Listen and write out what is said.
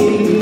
you.